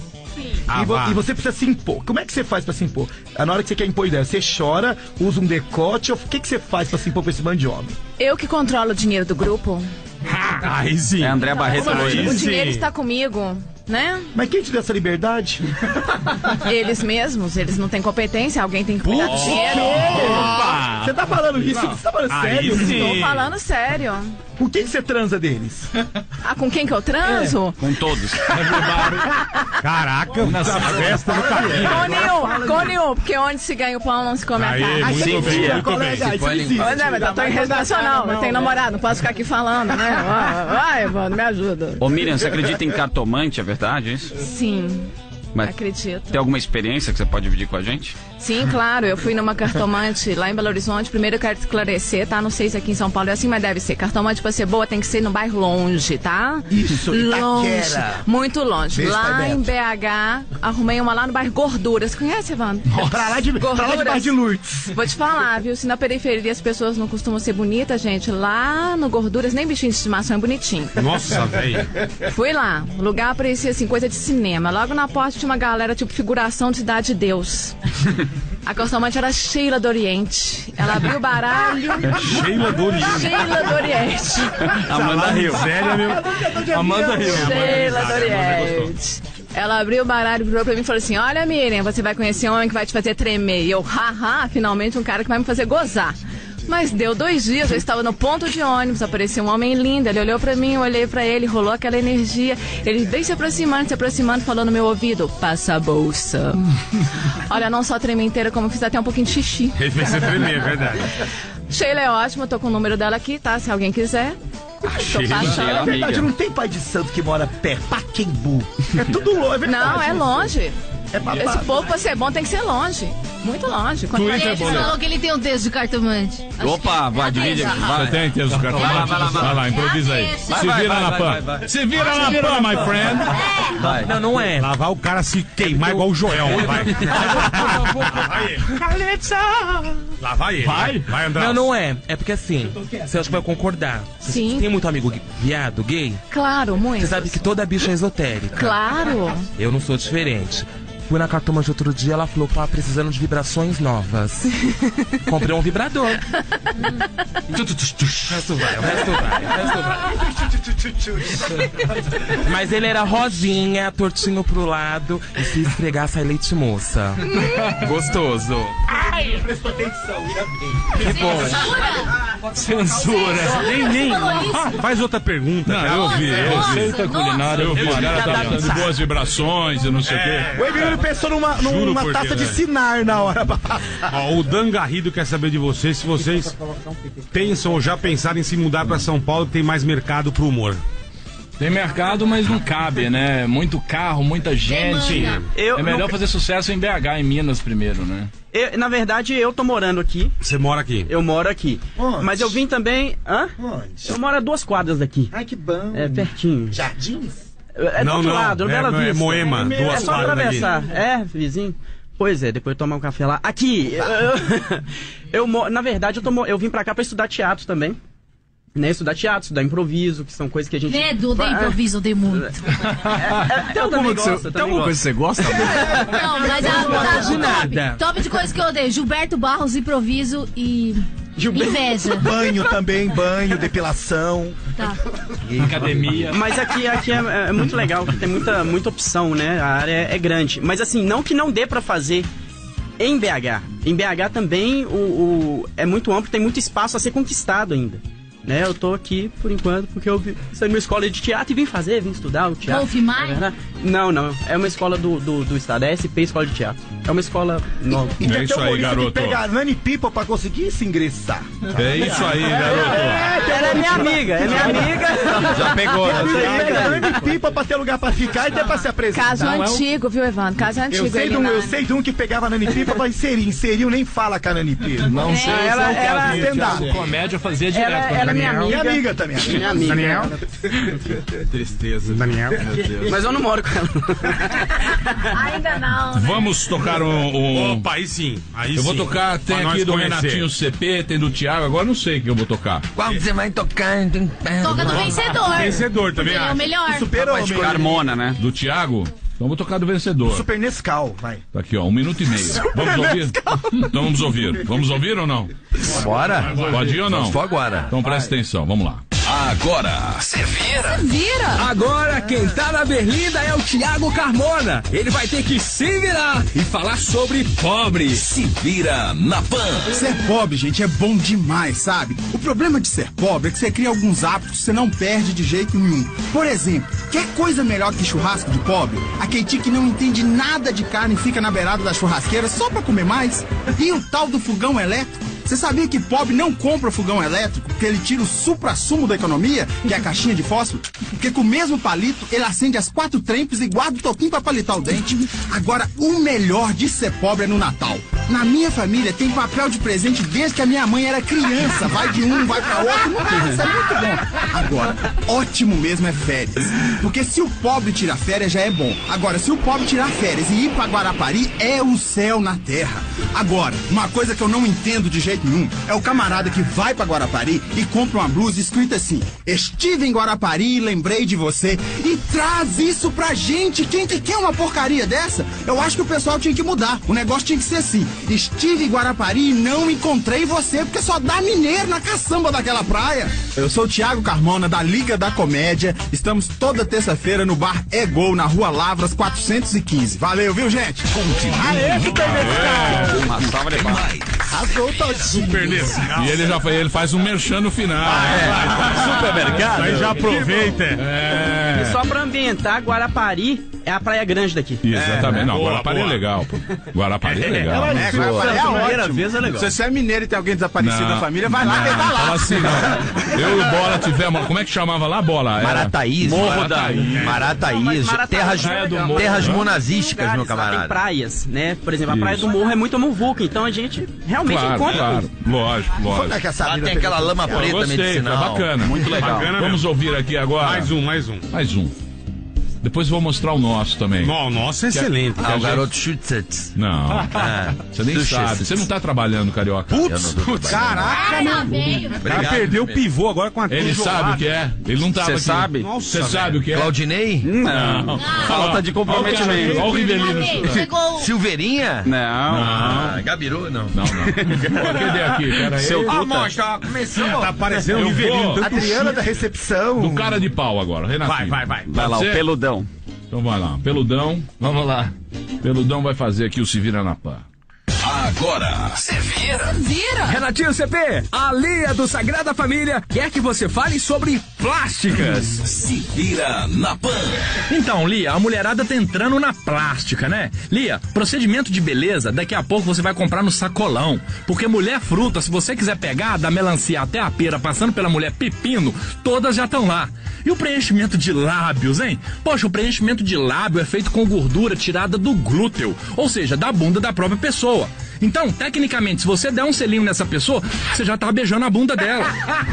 Ah, E, vo- vá. e você precisa se impor. Como é que você faz pra se impor? Na hora que você quer impor ideia, você chora, usa um decote, ou o que, que você faz pra se impor pra esse bando de homem? Eu que controlo o dinheiro do grupo. Aí sim. É André Barreto Aí Luiz. O sim. dinheiro está comigo, né? Mas quem te deu essa liberdade? Eles mesmos, eles não têm competência, alguém tem que cuidar do dinheiro. Você tá falando isso? Você tá falando Aí sério? sim. Tô falando sério. Com quem que você transa deles? Ah, com quem que eu transo? Com todos. [LAUGHS] Caraca, na festa do cabelo. Com nenhum, com nenhum, porque onde se ganha o pão não se come a Aí, carne. muito Sim, bem, sim, muito bem. colega, isso põe existe. Mas é, eu tô em rede nacional, eu tenho namorado, não posso ficar aqui falando, né? Vai, vai, mano, me ajuda. Ô Miriam, você acredita em cartomante, é verdade isso? Sim, Mas acredito. tem alguma experiência que você pode dividir com a gente? Sim, claro, eu fui numa cartomante lá em Belo Horizonte. Primeiro eu quero esclarecer, tá? Não sei se aqui em São Paulo é assim, mas deve ser. Cartomante pra ser boa tem que ser no bairro longe, tá? Isso, longe. Itaquera. Muito longe. Beijo, lá pai em Beto. BH, arrumei uma lá no bairro Gorduras. Conhece, Evandro? Pra lá de, pra lá de Gorduras. Bar de Lourdes. Vou te falar, viu? Se na periferia as pessoas não costumam ser bonitas, gente, lá no Gorduras nem bichinho de estimação é bonitinho. Nossa, velho. Fui lá, o lugar parecia assim, coisa de cinema. Logo na porta tinha uma galera, tipo, figuração de Cidade de Deus. [LAUGHS] A cartomante era Sheila do Oriente. Ela abriu o baralho. Sheila do Oriente. Sheila do Oriente. Amanda Rio. Sério, meu. Amanda Rio. Sheila do Oriente. Ela abriu o baralho, virou pra mim e falou assim: Olha, Miriam, você vai conhecer um homem que vai te fazer tremer. E eu, haha, finalmente um cara que vai me fazer gozar. Mas deu dois dias, eu estava no ponto de ônibus, apareceu um homem lindo, ele olhou pra mim, eu olhei pra ele, rolou aquela energia. Ele veio se aproximando, se aproximando, falou no meu ouvido: Passa a bolsa. [LAUGHS] Olha, não só tremi inteira, como fiz até um pouquinho de xixi. Ele fez você tremer, é verdade. Sheila é ótima, tô com o número dela aqui, tá? Se alguém quiser. Tô Sheila, passando. É verdade, não tem pai de santo que mora perto. Paquembu. É tudo longe, é verdade. Não, é longe. É babado. Esse povo, pra ser bom, tem que ser longe. Muito longe. Quando Twitter, Ele falou que ele tem um texto de cartomante. Acho Opa, que- vai, Ah, divide tem, aqui. Você tem texto do cartão? Vai lá, vai lá, vai lá. Vai lá, improvisa aí. Vai, Se vira vai, na pan. Se vira na pan, my friend. Vai. Não, não é. Lavar o cara se queimar igual o Joel, vai. Lá vai ele. Vai, vai André. Não, não é. É porque assim, você acha que vai concordar. Você Sim. tem muito amigo viado, gay? Claro, muito. Você sabe que toda bicha é esotérica. Claro. Eu não sou diferente. Fui na cartomante outro dia, ela falou que tava precisando de vibrações novas. [LAUGHS] Comprei um vibrador. O resto vai, o resto vai, o resto vai. Mas ele era rosinha, tortinho pro lado, e se esfregar sai leite moça. [LAUGHS] Gostoso. Ai, prestou atenção, ainda bem. Que bom. Censura. Nem, nem. Faz outra pergunta. Não, cara. eu vi, eu vi. Receita culinária Eu vi, o cara tá dando boas vibrações e não sei o quê. O Pensou numa, numa taça Deus, de é. sinar na hora. [LAUGHS] Ó, o Dan Garrido quer saber de vocês se vocês pensam ou já pensaram em se mudar pra São Paulo que tem mais mercado pro humor. Tem mercado, mas não cabe, né? Muito carro, muita gente. Eu é melhor não- fazer sucesso em BH, em Minas primeiro, né? Eu- na verdade, eu tô morando aqui. Você mora aqui? Eu moro aqui. Onde? Mas eu vim também. Hã? Onde? Eu moro a duas quadras daqui. Ai, que bom. É pertinho. Jardins? É do Não, outro não. lado, É- Bela é Vista. Moema, é, duas é só atravessar. É, vizinho. Pois é, depois tomar um café lá. Aqui, eu, eu, [LAUGHS] na verdade, eu, tô, mo- eu vim pra cá pra estudar teatro também. né, estudar teatro, estudar improviso, que são coisas que a gente... Medo, odeio improviso, odeio muito. [LAUGHS] Tem alguma, você, tem alguma coisa que você gosta? Não, mas a, o nada. top, top de coisas que eu odeio. Gilberto Barros, improviso e inveja. [LAUGHS] Banho também, banho, depilação. Tá. Academia. Mas aqui, aqui é, é muito legal, que tem muita, muita opção, né? A área é, grande. Mas assim, não que não dê pra fazer em BH. Em BH também o, o- é muito amplo, tem muito espaço a ser conquistado ainda. Né? Eu tô aqui por enquanto porque eu vi- saí de uma escola de teatro e vim fazer, vim estudar o teatro. Wolf Maia? É verdade? Não, não. É uma escola do, do, do estado, é SP Escola de Teatro. É uma escola nova. E tem até um humorista que pega Nani Pipa pra conseguir se ingressar. É isso aí, garoto. Ela é minha amiga, é minha amiga. Já pegou, Já Pega peguei. Nani Pipa pra ter lugar pra ficar e até pra se apresentar. Caso Não, é um- antigo, viu, Evandro? Caso antigo. Eu sei, de um, eu sei de um que pegava Nani Pipa pra inserir. Inseriu, nem fala com a Nani Pipa. Não sei se ela, é ela, do stand-up. Thiago Comédia fazia direto Ela, com a ela é minha amiga. Minha amiga também. Minha amiga. Daniel. [LAUGHS] Tristeza. Daniel. Mas eu não moro com ela. Ainda não. né? Vamos tocar um. um- Opa, aí sim. Aí eu vou sim. tocar, tem Pra aqui do conhecer. Renatinho CP, tem do Thiago, agora não sei o que eu vou tocar. Qual que você vai tocar? Toca do vencedor. Vencedor, também É o melhor. Superou. Carmona, né? Do Thiago? Vou tocar do vencedor. Super Nescau, vai. Tá aqui, ó, um minuto e meio. Vamos ouvir? Então vamos ouvir. Vamos ouvir ou não? Bora. Pode ir ou não? Só agora. Então presta atenção, vamos lá. Agora, se vira. Vira. Agora quem tá na berlinda é o Thiago Carmona. Ele vai ter que se virar e falar sobre pobre. Se vira na pan. Ser pobre, gente, é bom demais, sabe? O problema de ser pobre é que você cria alguns hábitos que você não perde de jeito nenhum. Por exemplo, quer coisa melhor que churrasco de pobre? A Keiti que não entende nada de carne e fica na beirada da churrasqueira só pra comer mais? E o tal do fogão elétrico? Você sabia que pobre não compra fogão elétrico porque ele tira o supra-sumo da economia, que é a caixinha de fósforo? Porque com o mesmo palito ele acende as quatro trempes e guarda o toquinho pra palitar o dente. Agora, o melhor de ser pobre é no Natal. Na minha família tem papel de presente desde que a minha mãe era criança. Vai de um, vai pra outro. Nossa, é muito bom. Agora, ótimo mesmo é férias. Porque se o pobre tirar férias já é bom. Agora, se o pobre tirar férias e ir pra Guarapari, é o céu na terra. Agora, uma coisa que eu não entendo de jeito nenhum é o camarada que vai pra Guarapari e compra uma blusa escrita assim: Estive em Guarapari e lembrei de você. E traz isso pra gente. Quem que quer uma porcaria dessa? Eu acho que o pessoal tinha que mudar. O negócio tinha que ser assim: Estive em Guarapari e não encontrei você, porque só dá mineiro na caçamba daquela praia. Eu sou o Thiago Carmona, da Liga da Comédia. Estamos toda terça-feira no bar É Gol, na rua Lavras 415. Valeu, viu, gente? Continua. Aê, Super Nescau. Uma salva de. Arrasou. Super Nescau. E ele já ele faz um merchan no final. Supermercado? Aí já aproveita. É. E só pra ambientar, Guarapari é a praia grande daqui. Exatamente. Não, Boa, Guarapari é legal, pô. Guarapari é [LAUGHS] legal. É, É. Guarapari é Pela primeira vez é legal. Se você é mineiro e tem alguém desaparecido Não. na família, vai lá, vai lá. Fala assim, não. Eu e o Bola tivemos. Como é que chamava lá, Bola? Era- Marataízes. Morro da. Marataízes Terras, é legal. terras Tem monazísticas, meu lá Tem camarada. praias, né? Por exemplo, a Praia do Morro é muito muvuca, então a gente realmente Claro, encontra. claro. Lógico, Como é lógico. que essa Lá tem aquela lama preta medicinal. bacana. Muito legal. Vamos ouvir aqui agora. Mais um, mais um. Mais um. Depois eu vou mostrar o nosso também. Não, nossa, é excelente. Ah, o garoto Schutzets. Não. Ah, [LAUGHS] Você nem sabe. Você não tá trabalhando, carioca. Trabalhando. Caraca, Lá veio. O cara perdeu o pivô agora com a Ele sabe o que é. Ele não tava Cê aqui. sabe? Você sabe o que é? Claudinei? Não. Falta de comprometimento. Olha o Rivelino. Silveirinha? Não. Ah, Gabiru? Não. Não, não. Cadê aqui? Pera aí. Seu Ah, mostra, começou. Tá parecendo Eu um Rivelino. Adriana da recepção. Do cara de pau agora, Renatinho. Vai, vai, vai. Vai lá, o ser? Peludão. Então vai lá. Peludão. Vamos lá. Peludão vai fazer aqui o Se Vira na Pá. Agora, se vira. Vira. Renatinho CP, a Lia do Sagrada Família quer que você fale sobre plásticas. Se vira na pan. Então, Lia, a mulherada tá entrando na plástica, né? Lia, procedimento de beleza, daqui a pouco você vai comprar no sacolão. Porque mulher fruta, se você quiser pegar, da melancia até a pera, passando pela mulher pepino, todas já estão lá. E o preenchimento de lábios, hein? Poxa, o preenchimento de lábio é feito com gordura tirada do glúteo, ou seja, da bunda da própria pessoa. Então, tecnicamente, se você der um selinho nessa pessoa, você já tá beijando a bunda dela.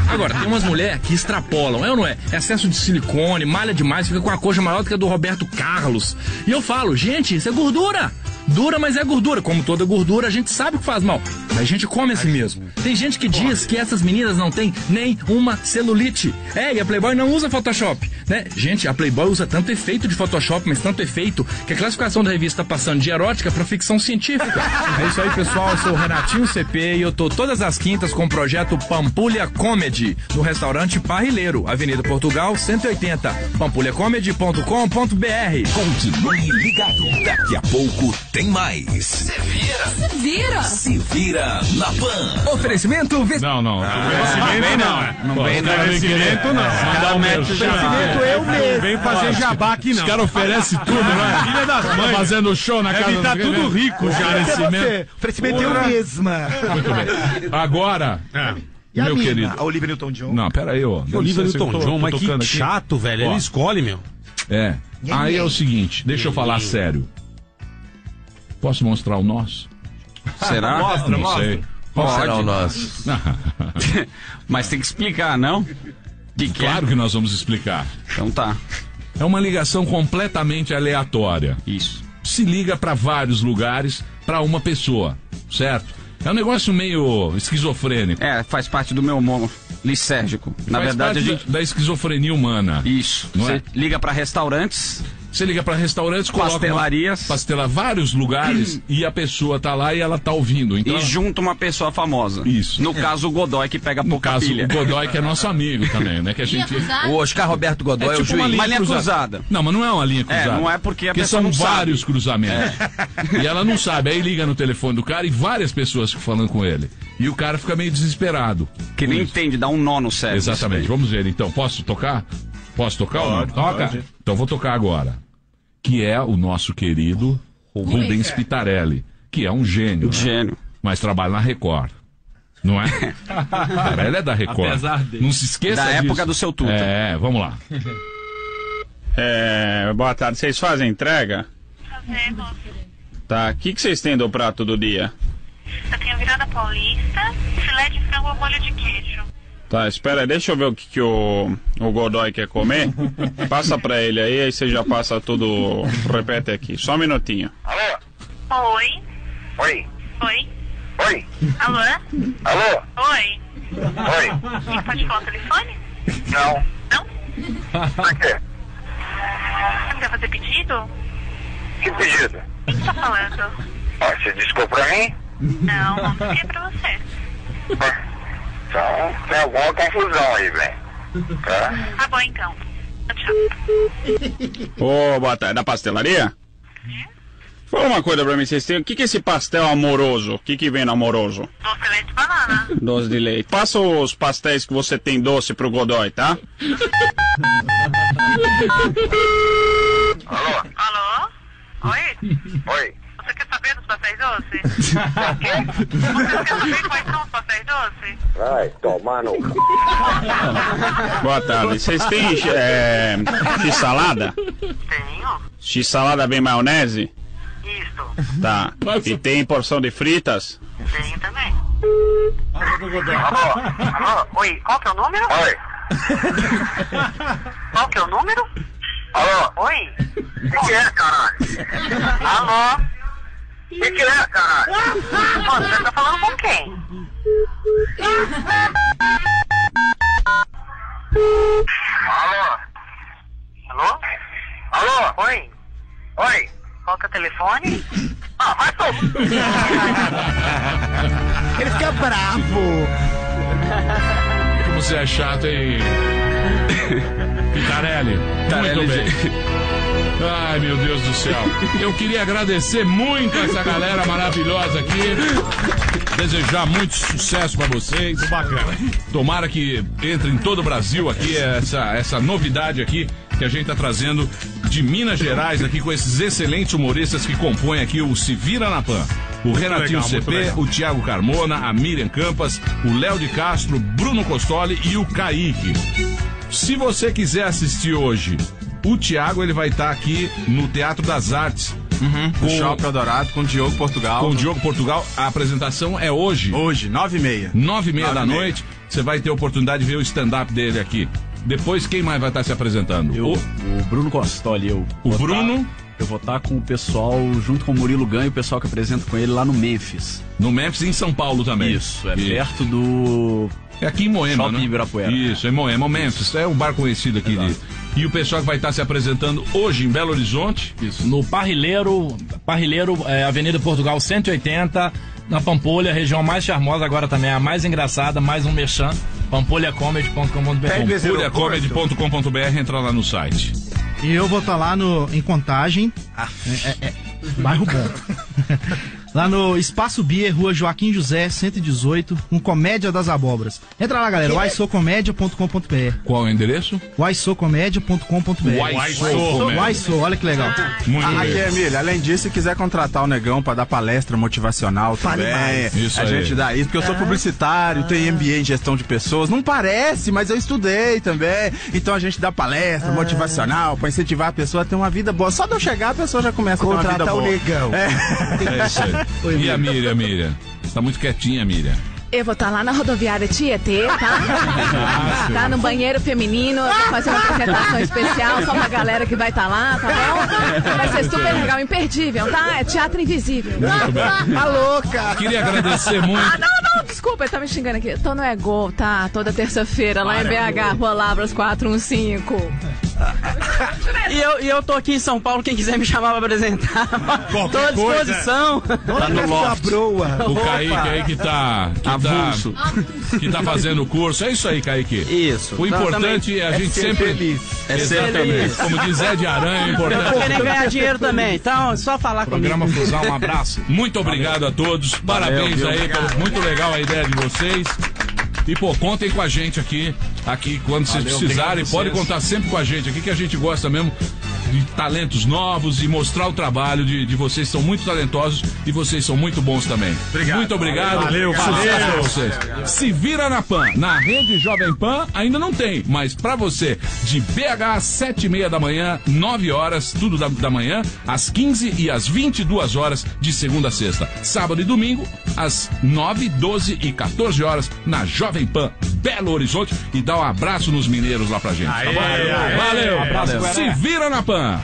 Agora, tem umas mulheres que extrapolam, é ou não é? Excesso de silicone, malha demais, fica com a coxa maior do que a do Roberto Carlos. E eu falo, gente, isso é gordura. Dura, mas é gordura. Como toda gordura, a gente sabe que faz mal. Mas a gente come assim mesmo. Tem gente que diz que essas meninas não têm nem uma celulite. É, e a Playboy não usa Photoshop, né? Gente, a Playboy usa tanto efeito de Photoshop, mas tanto efeito, que a classificação da revista tá passando de erótica pra ficção científica. [LAUGHS] É isso aí, pessoal. Eu sou o Renatinho CP e eu tô todas as quintas com o projeto Pampulha Comedy, no restaurante Parrileiro, Avenida Portugal, 180, pampulhacomedy.com.br. Continue ligado. Daqui a pouco tem mais. Se vira. Se vira. Se vira na Pan. Oferecimento Ves... Não, não. Oferecimento não. Não vem, não. Oferecimento não. Mandar um merchan. Oferecimento eu mesmo. Vem fazer jabá aqui não. Os caras oferecem tudo, né? Filha das mães. Fazendo show na casa tá dos- tudo rico já. Oferecimento. Oferecimento eu mesma. Muito bem. Agora, E a meu mina? querido. A Olivia Newton-John. Não, pera aí, ó. Olivia Newton-John, mas que tocando aqui. chato, velho. Ele escolhe, meu. É. Aí é o seguinte, deixa eu falar sério. Posso mostrar o nosso? Será? [LAUGHS] Mostra, Não mostra. sei. Qual Pode. será o nosso? [LAUGHS] Mas tem que explicar, não? Que? Claro que nós vamos explicar. Então tá. É uma ligação completamente aleatória. Isso. Se liga para vários lugares para uma pessoa, certo? É um negócio meio esquizofrênico. É, faz parte do meu humor lisérgico. Na Faz verdade, a gente. da, da esquizofrenia humana. Isso. Não Você é? liga pra restaurantes. Você liga para restaurantes, coloca Pastelarias. uma, pastela, vários lugares e a pessoa tá lá e ela tá ouvindo. Então, E junta uma pessoa famosa. Isso. No caso, o Godoy, que pega no pouca caso, pilha. o Godoy que é nosso amigo também, né? Que a gente O Oscar Roberto Godoy é, o tipo uma juiz. linha, Uma linha cruzada. cruzada. Não, mas não é uma linha É, cruzada. não é porque a Porque pessoa são não sabe. vários cruzamentos. E ela não sabe. Aí liga no telefone do cara e várias pessoas falando com ele. E o cara fica meio desesperado. Que nem entende, dá um nó no cérebro. Exatamente. isso. Vamos ver então. Posso tocar? Posso tocar ou não? Toca. Então vou tocar agora. Que é o nosso querido Rubens Pitarelli, que é um gênio. né? Gênio. Mas trabalha na Record. Não é? [LAUGHS] Pitarelli é da Record. Apesar dele. Não se esqueça Da disso. época do seu Tuta. É, vamos lá. É, boa tarde. Vocês fazem entrega? Fazemos. Tá. O que, que vocês têm do prato do dia? Eu tenho virada paulista, filé de frango ao molho de queijo. Tá, espera aí, deixa eu ver o que, que o, o Godoy quer comer. [LAUGHS] Passa pra ele aí, aí você já passa tudo. Repete aqui. Só um minutinho. Oi. Oi. Oi. Oi. Alô? Alô? Oi. Oi. Você pode falar o telefone? Não. Não? Pra quê? Você quer fazer pedido? Que pedido? O que você tá falando? Ó, você discou pra mim? Não, não é pra você. Então tem alguma confusão aí, velho. Tá? [LAUGHS] Tá bom então. Tchau. Ô, boa tarde. Da pastelaria? Fala uma coisa pra mim, vocês têm. O que, que é esse pastel amoroso? O que, que vem no amoroso? Doce de leite de banana. Doce de leite. Passa os pastéis que você tem doce pro Godoy, tá? Alô? Alô? Oi? Oi. Você quer saber dos pastéis doces? [LAUGHS] Você quer saber quais são os pastéis doces? Vai tomar no. Boa tarde. Vocês têm é, x-salada? Tenho. X-salada bem maionese? Isso. Tá. E tem porção de fritas? Tenho também. Alô? Alô? Oi, qual que é o número? Oi. Qual que é o número? Alô? Oi? O que é, caralho? Alô? O que, que é, caralho? Mano, você tá falando com quem? Alô? Alô? Alô? Oi? Oi. Qual que é o telefone? Ah, vai tomar. Ele fica bravo. Como você é chato, hein? Pitarelli. [LAUGHS] Pitarelli, Muito bem. Ai, meu Deus do céu. Eu queria agradecer muito essa galera maravilhosa aqui. Desejar muito sucesso pra vocês. Bacana. Tomara que entre em todo o Brasil aqui essa, essa novidade aqui que a gente tá trazendo de Minas Gerais aqui com esses excelentes humoristas que compõem aqui o Se Vira na Pan. O Renatinho legal, CP, o Thiago Carmona, a Miriam Campas, o Léo de Castro, Bruno Costoli e o Kaique. Se você quiser assistir hoje, o Thiago ele vai estar aqui no Teatro das Artes. Com o Shopping Eldorado, com o Diogo Portugal. Com o Diogo Portugal. A apresentação é hoje. Hoje, nove e meia. Nove e meia da meia. noite. Você vai ter a oportunidade de ver o stand-up dele aqui. Depois, quem mais vai estar se apresentando? Eu, o, o Bruno Costoli, eu. o Bruno. Eu vou estar com o pessoal, junto com o Murilo Ganho, o pessoal que apresenta com ele lá no Memphis. No Memphis e em São Paulo também. Isso, é perto do. É aqui em Moema, Shopping né? Ibirapuera. Isso, em Moema. O Memphis é um bar conhecido aqui. De... E o pessoal que vai estar se apresentando hoje em Belo Horizonte. Isso, no Parrilheiro, Parrilheiro, é, Avenida Portugal 180, na Pampolha, região mais charmosa, agora também é a mais engraçada, mais um merchan, pampolhacomedy.com.br. Pampulhacomedy.com.br, entra lá no site. E eu vou estar lá no, em Contagem. É, é, é, bairro bom. [LAUGHS] lá no Espaço Beer, Rua Joaquim José, 118, com Comédia das Abóboras. Entra lá, galera, waisocomédia.com.br. Qual é o endereço? waisocomédia.com.br. Waiso. Waiso, olha que legal. Ah, aqui, Emília, além disso, se quiser contratar o Negão pra dar palestra motivacional Fale também. Isso a aí. gente dá isso, porque eu sou publicitário, tenho MBA em gestão de pessoas. Não parece, mas eu estudei também. Então a gente dá palestra motivacional pra incentivar a pessoa a ter uma vida boa. Só de eu chegar, a pessoa já começa a ter uma vida Contratar o boa. Negão. É. É isso aí. E a Miriam, Miriam? Tá muito quietinha, Miriam. Eu vou estar lá na rodoviária Tietê, tá? [LAUGHS] tá no banheiro feminino, eu vou fazer uma apresentação especial só pra galera que vai estar lá, tá bom? Vai ser super legal, imperdível, tá? É teatro invisível. Muito bem. Tá louca? Queria agradecer muito. Ah, não, não, desculpa, ele tá me xingando aqui. Tô no É Gol, tá? Toda terça-feira, lá em BH, Rua Lavras 415. E eu, e eu tô aqui em São Paulo, quem quiser me chamar pra apresentar, [LAUGHS] tô à disposição. Tá no loft. O Kaique aí que tá. Que Avulso. tá, que tá fazendo o curso. É isso aí, Kaique. Isso. O importante é a é gente ser sempre. feliz. É ser Exatamente. feliz. Como diz Zé de Aranha, o Eu importante. tô querendo ganhar dinheiro também, então é só falar Programa comigo. Fusão, um abraço. [LAUGHS] Muito obrigado a todos. Parabéns aí, muito legal a ideia de vocês. E, pô, contem com a gente aqui. Aqui, quando vocês Valeu, precisarem, pode vocês. contar sempre com a gente aqui, que a gente gosta mesmo de talentos novos e mostrar o trabalho de, de vocês. São muito talentosos e vocês são muito bons também. Obrigado. Muito obrigado. Valeu, Sucesso valeu. pra vocês. Se vira na PAN. Na rede Jovem Pan ainda não tem, mas pra você, de BH, sete e meia da manhã, 9 horas, tudo da, da manhã, às 15 e às 22 horas, de segunda a sexta. Sábado e domingo, às 9, 12 e 14 horas, na Jovem Pan, Belo Horizonte. E dá um abraço nos mineiros lá pra gente. tá bom? aê, aê. Valeu. Abraço, Se vira na PAN.